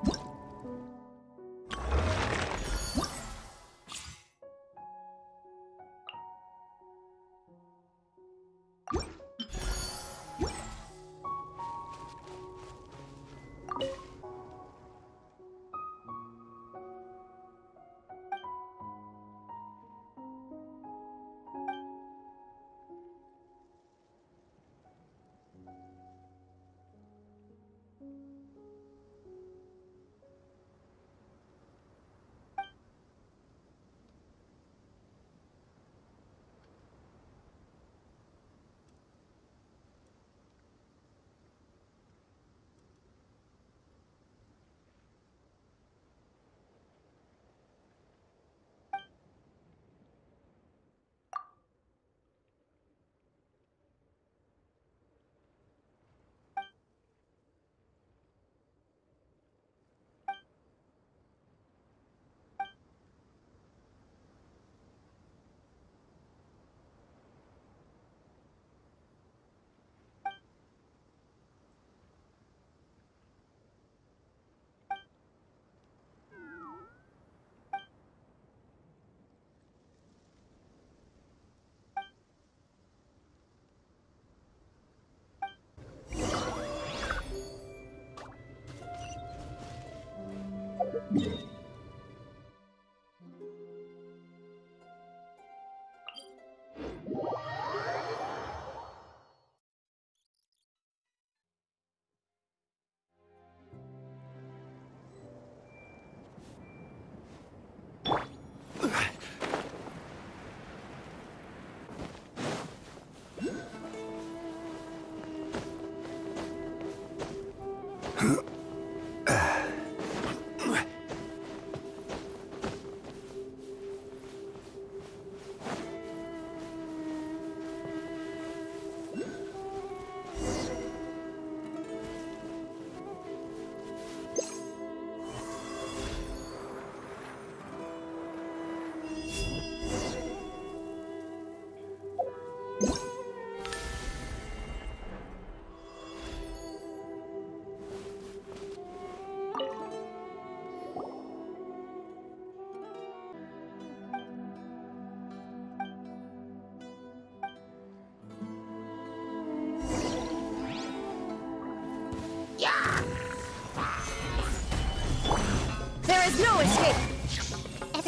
Is escape!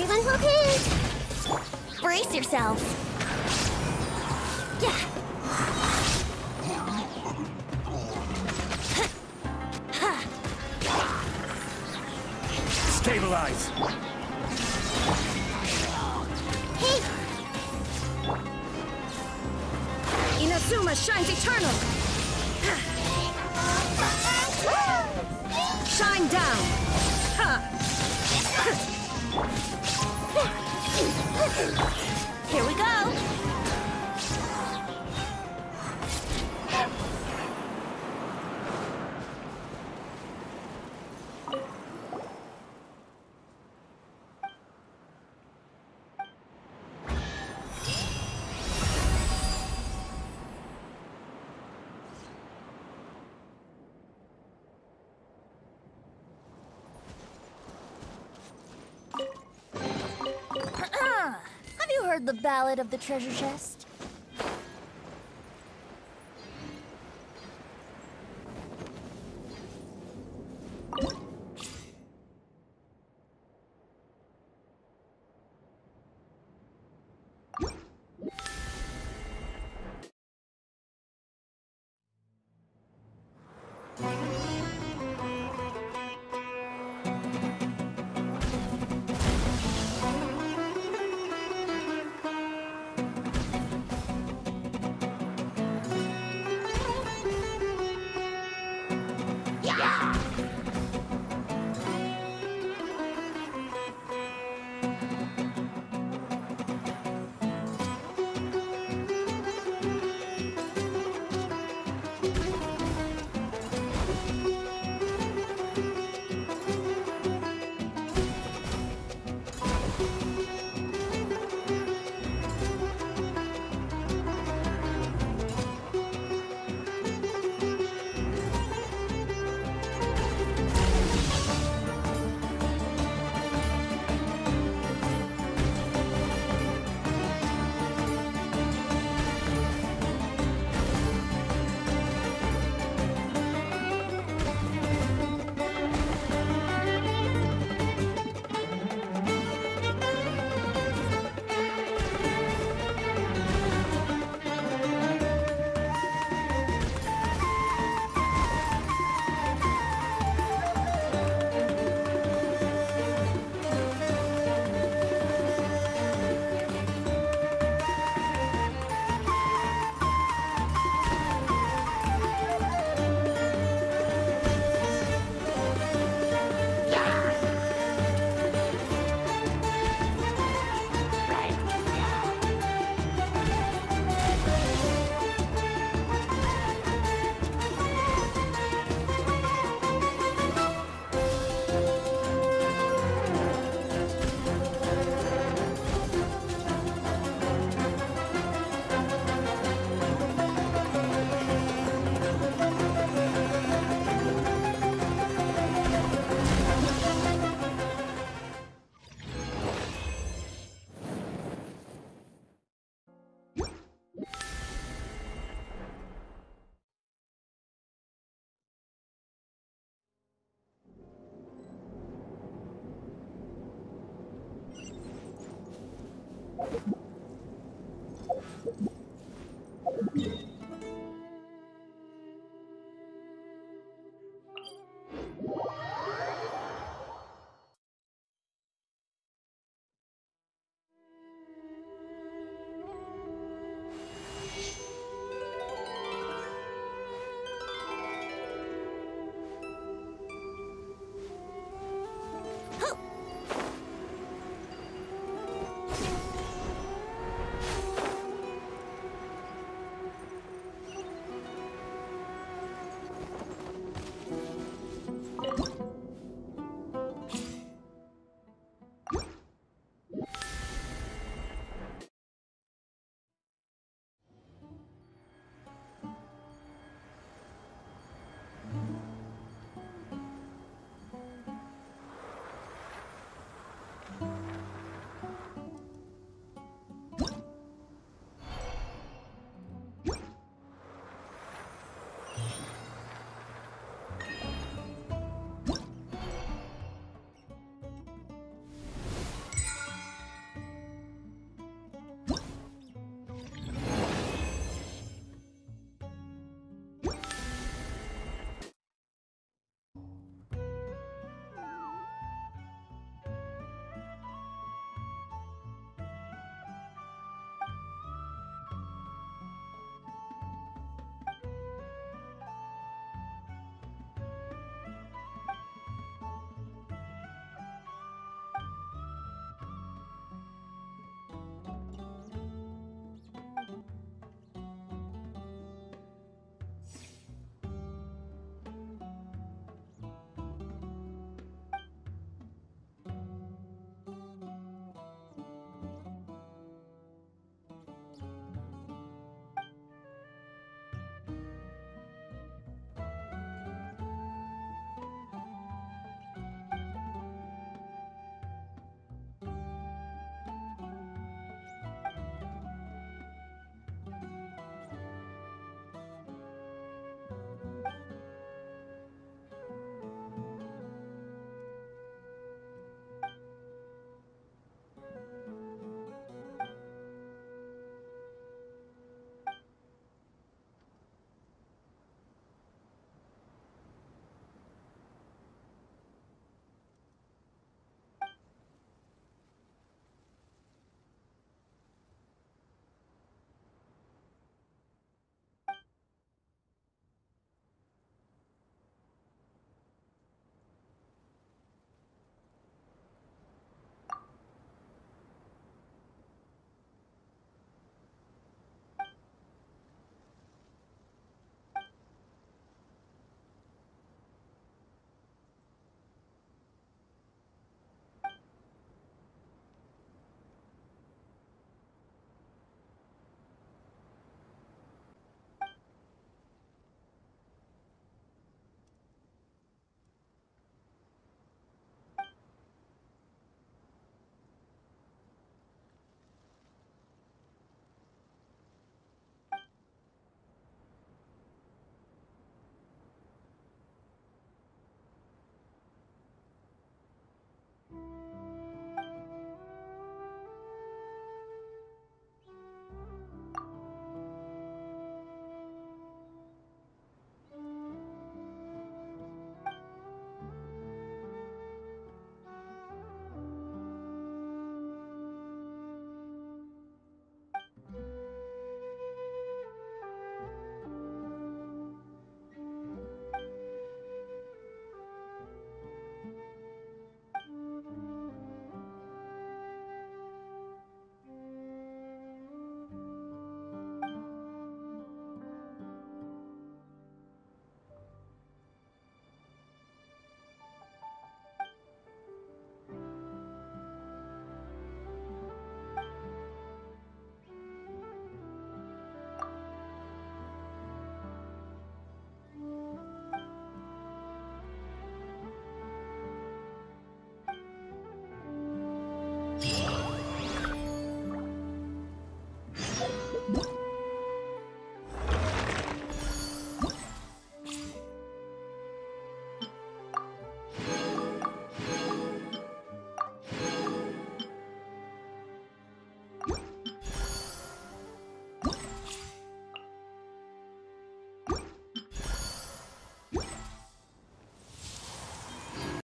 Everyone hold hands. Brace yourselves. Yeah. Stabilize! Hey, Inazuma shines eternal! Shine down! Ha! the ballad of the treasure chest? Thank you. 呀。